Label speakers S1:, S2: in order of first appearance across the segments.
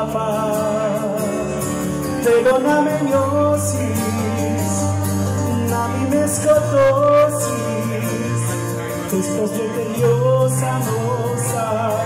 S1: la paz Perdóname miosis Nami mescotosis Tus posteriores amosas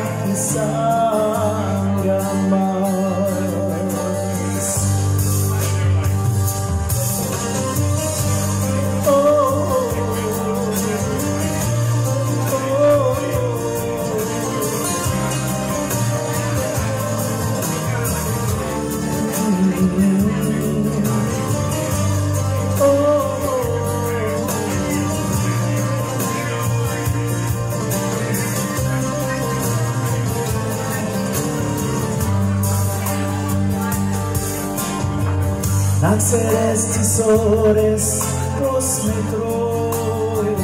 S1: Axeres, tesores, los metroes.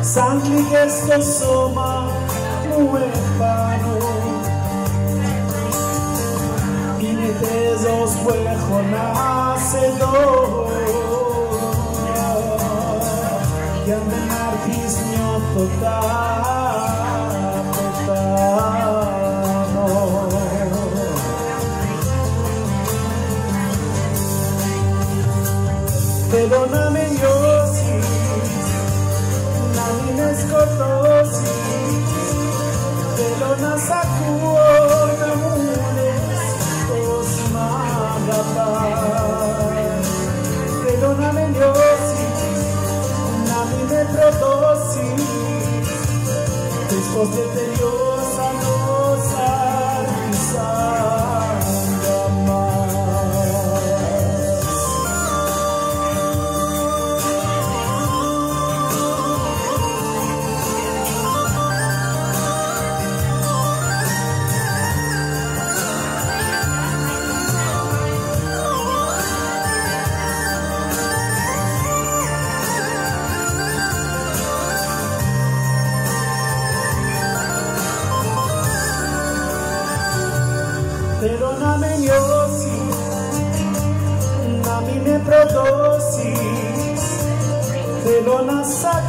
S1: Sangli que esto soma, huérfano. Y ni tesos, huejo, nace Y andan artismo total. Perdóname yo sí, la mina escotosis, pelona sacudo.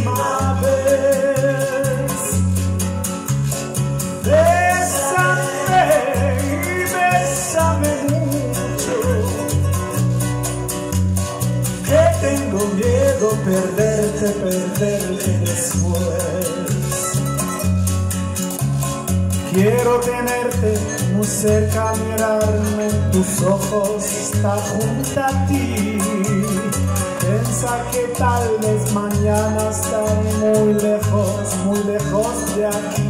S1: última vez. Mucho, que tengo miedo perderte, perderte después. Quiero tenerte muy cerca, mirarme tus ojos, estar junto a ti. Piensa que tal vez mañana estaré muy lejos, muy lejos de aquí.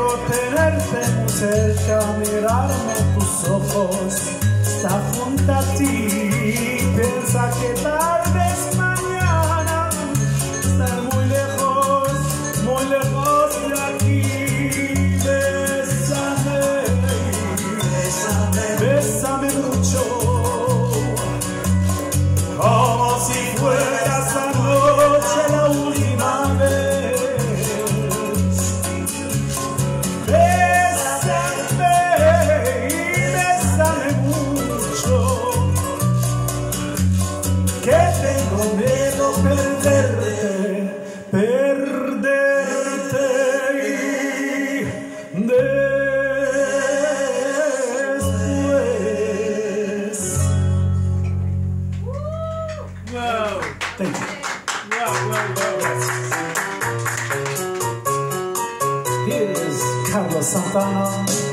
S1: cerca a mirarme tus ojos, está junto a ti, piensa que tarde. Sống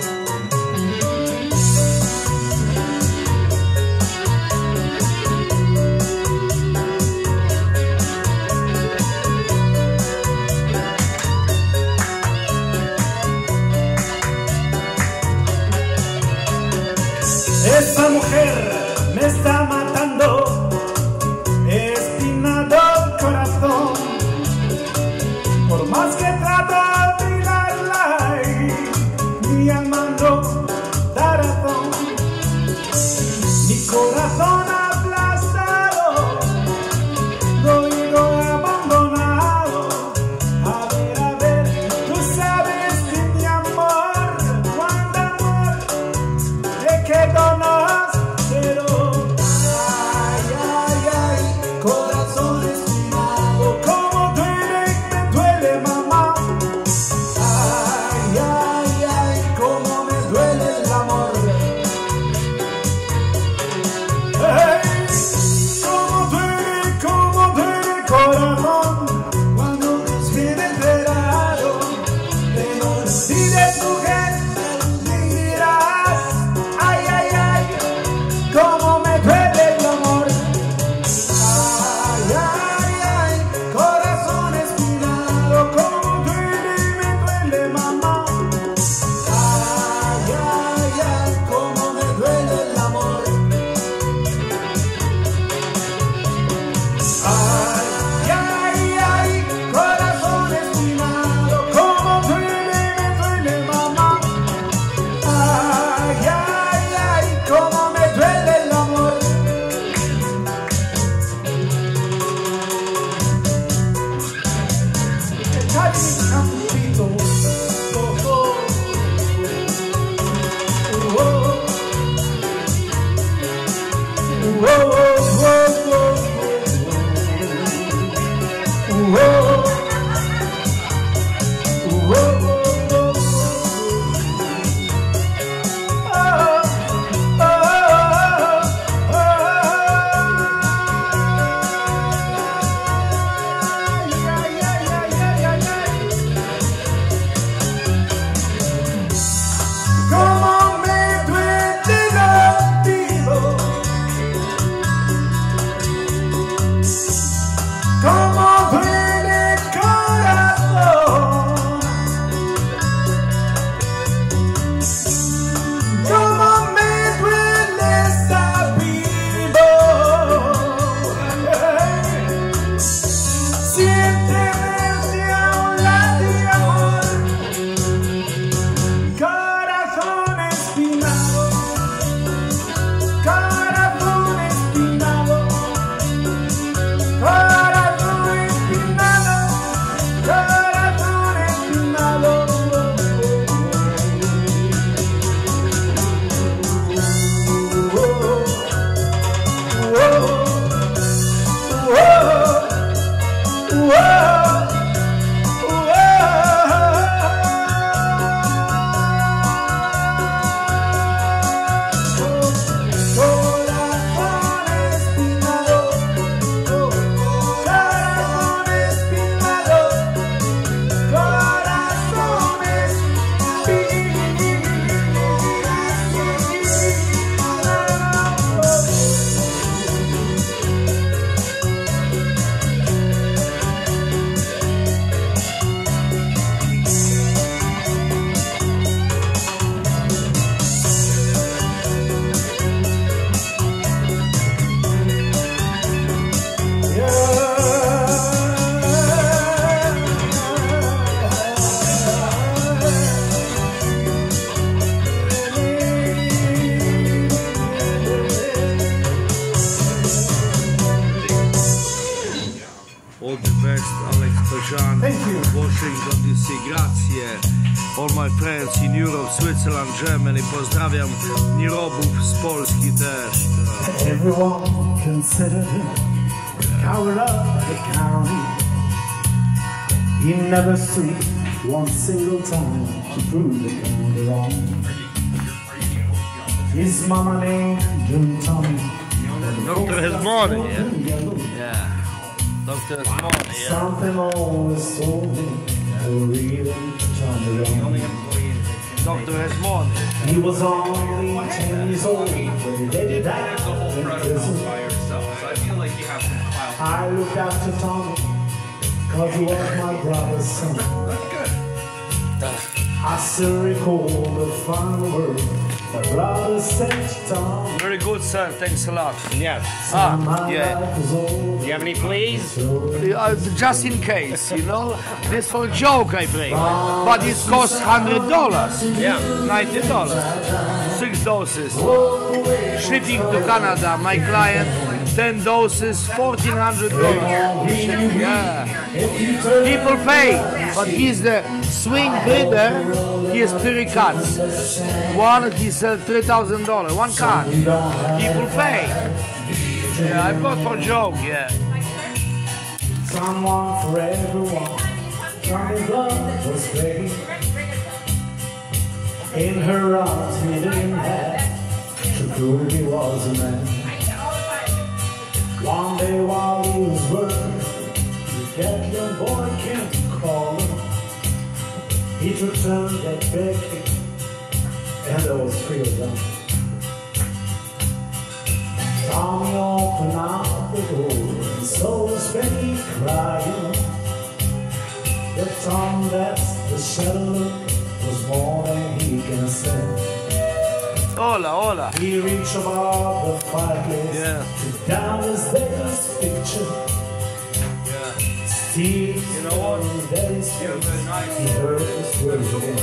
S1: tenerte muy cerca, mirarme en tus ojos,
S2: Ragazzi, grazie. All my friends in Europe, Switzerland, Germany. Pozdrawiam nierobów z Polski też.
S1: Everyone considered him coward of the county. He never stood one single time to prove the county wrong. His mama named him Tommy.
S2: Doctor has money, yeah? Yeah. Doctor has money.
S1: Something always told him to really Tommy wrong.
S2: Doctor has money.
S1: He was only 10 years old when they died in prison. I looked after Tommy, cause he was my brother's son. I still recall the final word my brother said to Tom.
S2: Very good, sir. Thanks a lot.
S3: Yes.
S2: Ah, yeah.
S1: life is over.
S3: Do you have any pleas?
S2: Uh, just in case, you know. This for a joke I bring. But it costs hundred dollars.
S3: Yeah.
S2: Ninety dollars. Six doses. Shipping to Canada. My client, ten doses, fourteen hundred dollars. Yeah. People pay, but he's the swing breeder. He has three cats. One he sells three thousand dollars. One cat. People pay. Yeah, I've for joke. Yeah.
S1: Someone for everyone. In her arms, he didn't have prove he was a man. One day while he was working, the Gatlin boy came calling. He returned that back, and there was three of them. Tommy opened up the door and so was Benny crying. The Tom, that's the shadow was more than he can say.
S2: Hola, hola.
S1: He reached above the fireplace,
S2: Yeah.
S1: took down his daddy's picture. Yeah. Steve, you know what? His daddy's face. He heard his words again.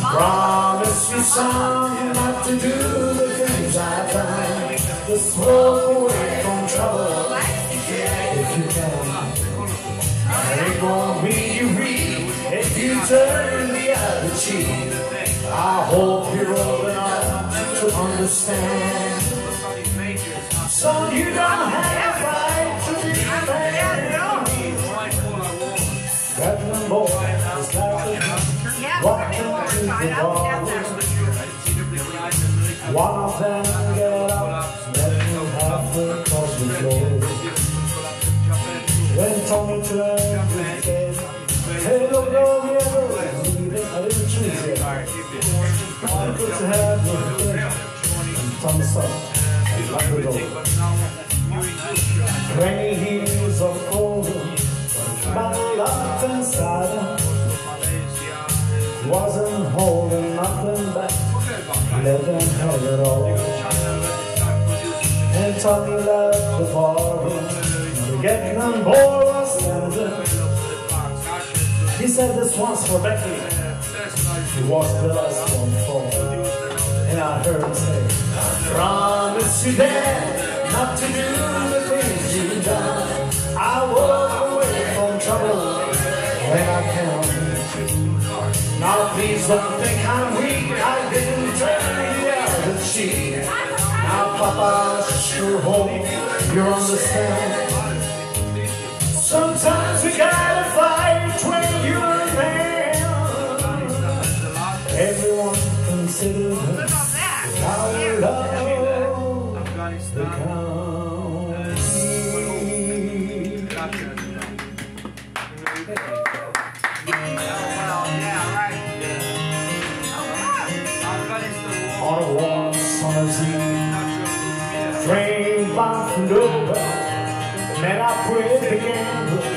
S1: Promise you, son, not to do the things I've done. To smoke away from trouble, if you can. It won't be you read if you turn the other cheek. I hope you're old enough to understand. Son, you don't have a right to be mad. That boy is a walking to the bar. One of them The door. Twenty years of golden, but locked inside. Wasn't holding nothing back, them have it all. And Tommy left the barroom, the Gatlin boy was standing. He said this once for Becky. He was the last one I heard him say, I promise you dad not to do the things you've done. I walk away from trouble when I can. Now please don't think I'm weak. I didn't turn the other cheek. Now Papa, sure hope you understand. Sometimes eve, framed by Nova, man, I prayed the gambler.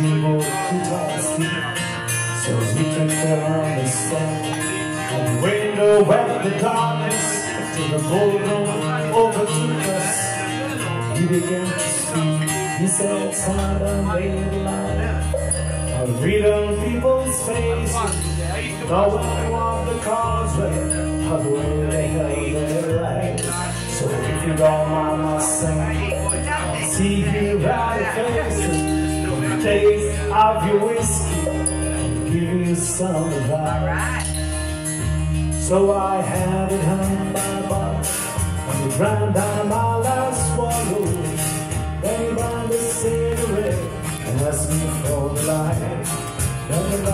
S1: We moved to Tennessee, so we can understand. On the window where the darkness to the ballroom overtook us. He began to speak. He said, "Son, I made a line. I read on people's faces. The way on the causeway, the way they held their lives. So if you don't mind my saying, see you right faces. taste of your whiskey give you some advice. So I had it on my bottle and he drank down my last swallow. Then asked me for the light.